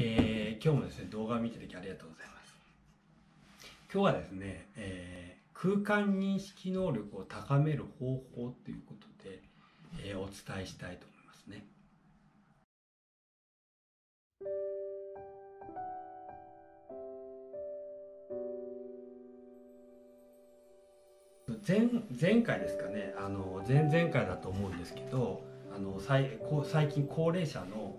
えー、今日もですね動画を見ていただきありがとうございます。今日はですね、えー、空間認識能力を高める方法ということで、えー、お伝えしたいと思いますね。前前回ですかねあの前々回だと思うんですけどあの最最近高齢者のあの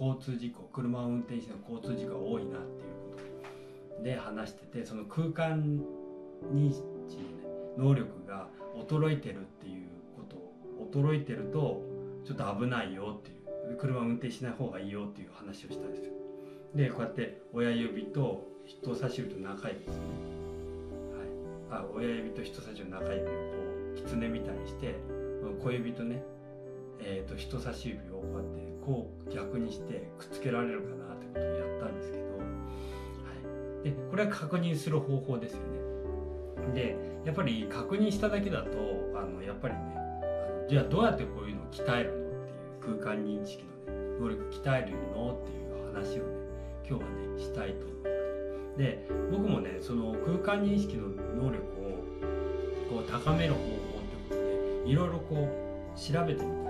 交通事故車を運転しての交通事故が多いなっていうことで話しててその空間認知能力が衰えてるっていうこと衰えてるとちょっと危ないよっていう車を運転しない方がいいよっていう話をしたんですよ。でこうやって親指と人差し指と中指ですね、はい、あ親指と人差し指の中指をこう狐みたいにして小指とねえーと、人差し指をこうやってこう逆にしてくっつけられるかなってことをやったんですけど、はい、でこれは確認する方法ですよね。でやっぱり確認しただけだとあのやっぱりねあのじゃあどうやってこういうのを鍛えるのっていう空間認識の、ね、能力鍛えるのっていう話をね今日はねしたいと思います。で僕もねその空間認識の能力をこう高める方法ということでいろいろこう調べてみた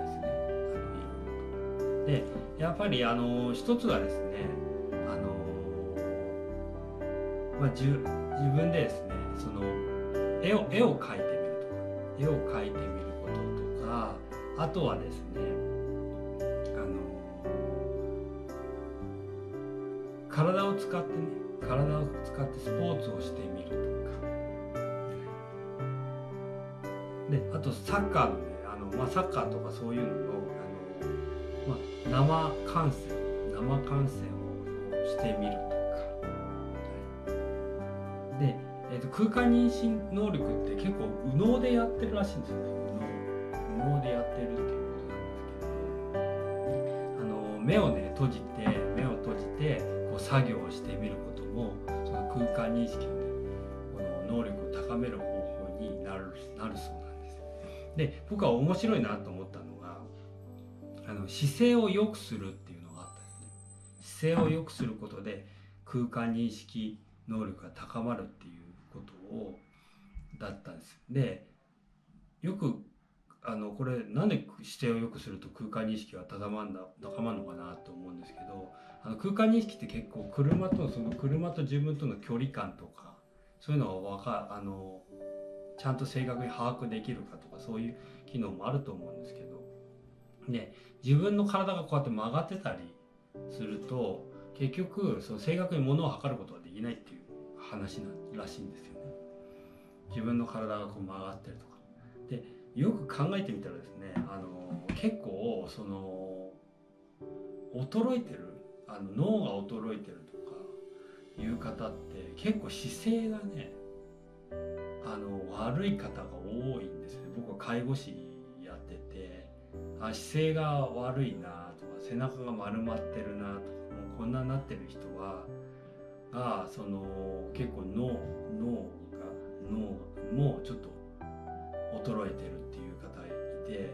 でやっぱりあの一つはですねあの、まあ、じゅ自分でですねその絵を絵を描いてみるとか絵を描いてみることとかあとはですねあの体を使ってね体を使ってスポーツをしてみるとか。であとサッカーのねあの、まあ、サッカーとかそういうののまあ、生観戦生観戦をしてみるとか、で、えーと、空間認識能力って結構右脳でやってるらしいんですよね。右脳右脳でやってるっていうことなんですけど。あの目をね閉じて目を閉じてこう作業をしてみることもその空間認識のねこの能力を高める方法になるなるそうなんですで僕は面白いなと思ったあの姿勢を良くするっていうのがあったんですね姿勢を良くすることで空間認識能力が高まるっていうことをだったんです。でよくあのこれなんで姿勢を良くすると空間認識が高まるのかなと思うんですけどあの空間認識って結構車とその車と自分との距離感とかそういうのをかあのちゃんと正確に把握できるかとかそういう機能もあると思うんですけどで自分の体がこうやって曲がってたりすると結局その正確に物を測ることができないっていう話ならしいんですよね。自分の体がこう曲がってるとか。でよく考えてみたらですねあの結構その衰えてるあの脳が衰えてるとかいう方って結構姿勢がねあの悪い方が多いんですね僕は介護士あ姿勢が悪いなとか背中が丸まってるなとかもうこんなになってる人はがその結構脳脳が脳もちょっと衰えてるっていう方がいて、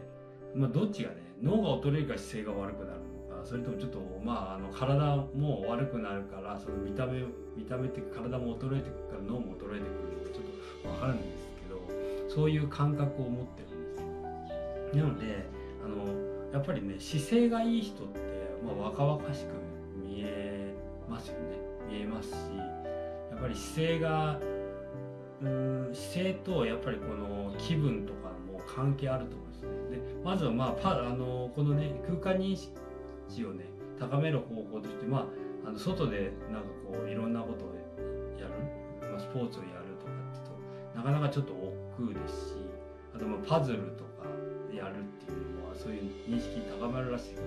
まあ、どっちがね脳が衰えるか姿勢が悪くなるのかそれともちょっとまああの体も悪くなるからその見た目見た目って体も衰えてくるから脳も衰えてくるのかちょっと分からないんですけどそういう感覚を持ってるんですよ。なのであのやっぱりね姿勢がいい人って、まあ、若々しく見えますよね見えますしやっぱり姿勢がうん姿勢とやっぱりこの気分とかも関係あると思うんですね。でまずはまあパあのこのね空間認識をね高める方法としてまああの外でなんかこういろんなことをやる、まあ、スポーツをやるとかってとなかなかちょっと億劫ですしあとまあパズルとかやるっていうそういう認識高まるらしいけど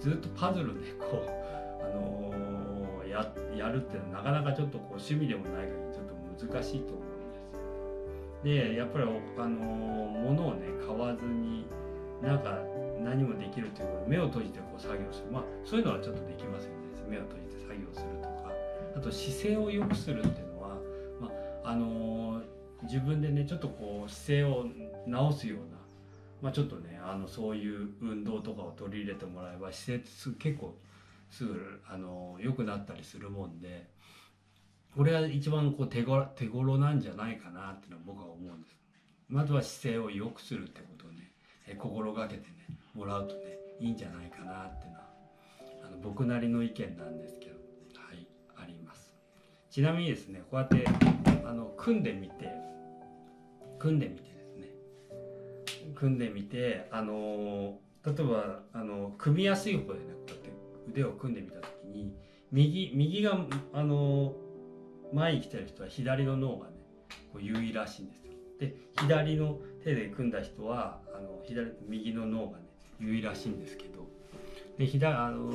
ずっとパズルでこう、あのー、ややるっていうのはなかなかちょっとこう趣味でもないからちょっと難しいと思うんですよ。でやっぱりあのー、物をね買わずになんか何もできるということ目を閉じてこう作業するまあそういうのはちょっとできますよね目を閉じて作業するとかあと姿勢を良くするっていうのは、まああのー、自分でねちょっとこう姿勢を直すようなまあ、ちょっとねあのそういう運動とかを取り入れてもらえば施設結構すぐあの良くなったりするもんでこれが一番こう手ご手頃なんじゃないかなっていうのは僕は思うんです。まずは姿勢を良くするってことをねえ心がけてねもらうとねいいんじゃないかなっていうのはあの僕なりの意見なんですけどはいあります。ちなみにですねこうやってあの組んでみて組んでみて組んでみてあの例えばあの組みやすい方でねこうやって腕を組んでみた時に右右があの前に来てる人は左の脳がねこう優位らしいんですよ。で左の手で組んだ人はあの左右の脳がね優位らしいんですけどで左あの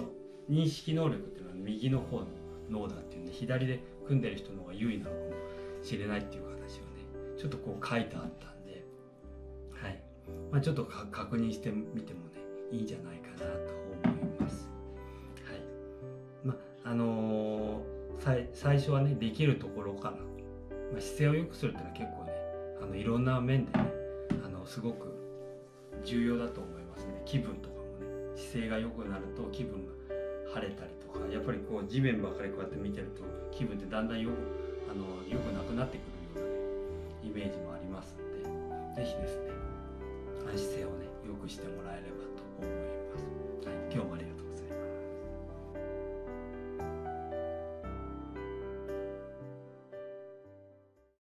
認識能力っていうのは右の方の脳だっていうんで左で組んでる人の方が優位なのかもしれないっていう形をねちょっとこう書いてあったまあ、ちょっと確認してみてもねいいんじゃないかなと思います。はい。まああのー、最初はねできるところから、まあ、姿勢を良くするっていうのは結構ねあのいろんな面でねあのすごく重要だと思いますね。気分とかもね姿勢が良くなると気分が晴れたりとかやっぱりこう地面ばかりこうやって見てると気分ってだんだんよくあの良くなくなってくるような、ね、イメージもありますので是非ですねくしてもらえれば。